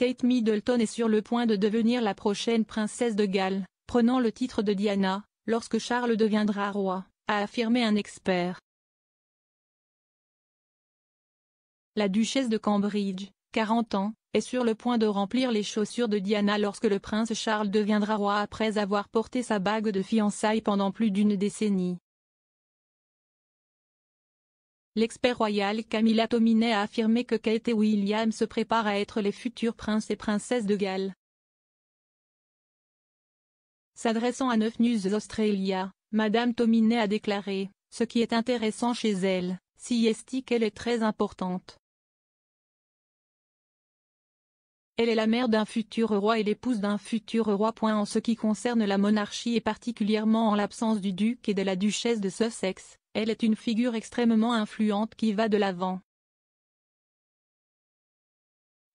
Kate Middleton est sur le point de devenir la prochaine princesse de Galles, prenant le titre de Diana, lorsque Charles deviendra roi, a affirmé un expert. La duchesse de Cambridge, 40 ans, est sur le point de remplir les chaussures de Diana lorsque le prince Charles deviendra roi après avoir porté sa bague de fiançailles pendant plus d'une décennie. L'expert royal Camilla Tominet a affirmé que Kate et William se préparent à être les futurs princes et princesses de Galles. S'adressant à 9 News Australia, Madame Tominet a déclaré, ce qui est intéressant chez elle, si est qu'elle est très importante. Elle est la mère d'un futur roi et l'épouse d'un futur roi. En ce qui concerne la monarchie et particulièrement en l'absence du duc et de la duchesse de Sussex, elle est une figure extrêmement influente qui va de l'avant.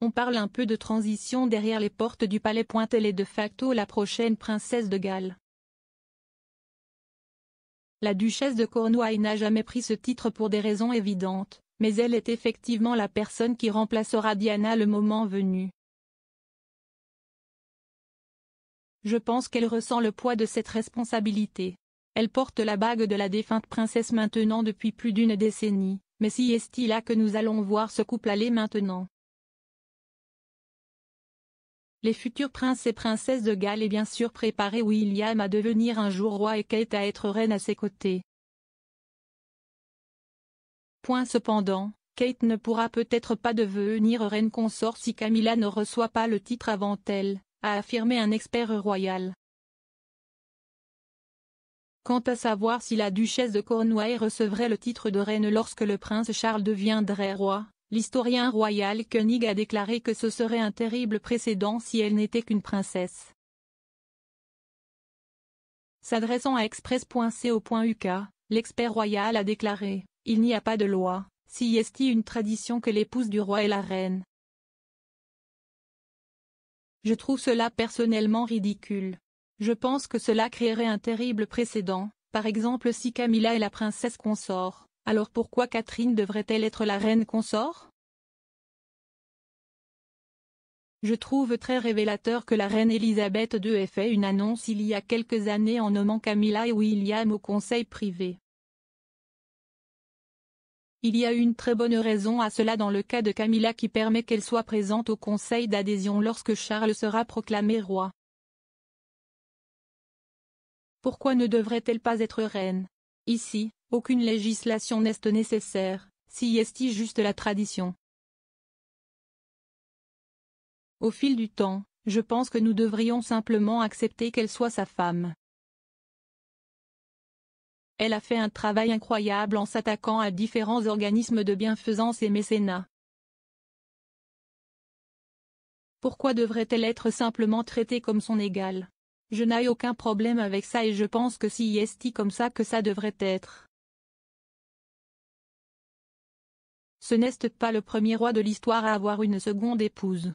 On parle un peu de transition derrière les portes du palais. Elle est de facto la prochaine princesse de Galles. La duchesse de Cornouailles n'a jamais pris ce titre pour des raisons évidentes, mais elle est effectivement la personne qui remplacera Diana le moment venu. Je pense qu'elle ressent le poids de cette responsabilité. Elle porte la bague de la défunte princesse maintenant depuis plus d'une décennie, mais si est-il là que nous allons voir ce couple aller maintenant? Les futurs princes et princesses de Galles et bien sûr préparer William à devenir un jour roi et Kate à être reine à ses côtés. Point cependant, Kate ne pourra peut-être pas devenir reine consort si Camilla ne reçoit pas le titre avant elle, a affirmé un expert royal. Quant à savoir si la duchesse de Cornouailles recevrait le titre de reine lorsque le prince Charles deviendrait roi, l'historien royal Koenig a déclaré que ce serait un terrible précédent si elle n'était qu'une princesse. S'adressant à express.co.uk, l'expert royal a déclaré « Il n'y a pas de loi, si est une tradition que l'épouse du roi est la reine, je trouve cela personnellement ridicule. Je pense que cela créerait un terrible précédent, par exemple si Camilla est la princesse consort, alors pourquoi Catherine devrait-elle être la reine consort? Je trouve très révélateur que la reine Elisabeth II ait fait une annonce il y a quelques années en nommant Camilla et William au conseil privé. Il y a une très bonne raison à cela dans le cas de Camilla qui permet qu'elle soit présente au conseil d'adhésion lorsque Charles sera proclamé roi. Pourquoi ne devrait-elle pas être reine? Ici, aucune législation n'est nécessaire, si est juste la tradition. Au fil du temps, je pense que nous devrions simplement accepter qu'elle soit sa femme. Elle a fait un travail incroyable en s'attaquant à différents organismes de bienfaisance et mécénat. Pourquoi devrait-elle être simplement traitée comme son égale? Je n'ai aucun problème avec ça et je pense que si est comme ça que ça devrait être. Ce n'est pas le premier roi de l'histoire à avoir une seconde épouse.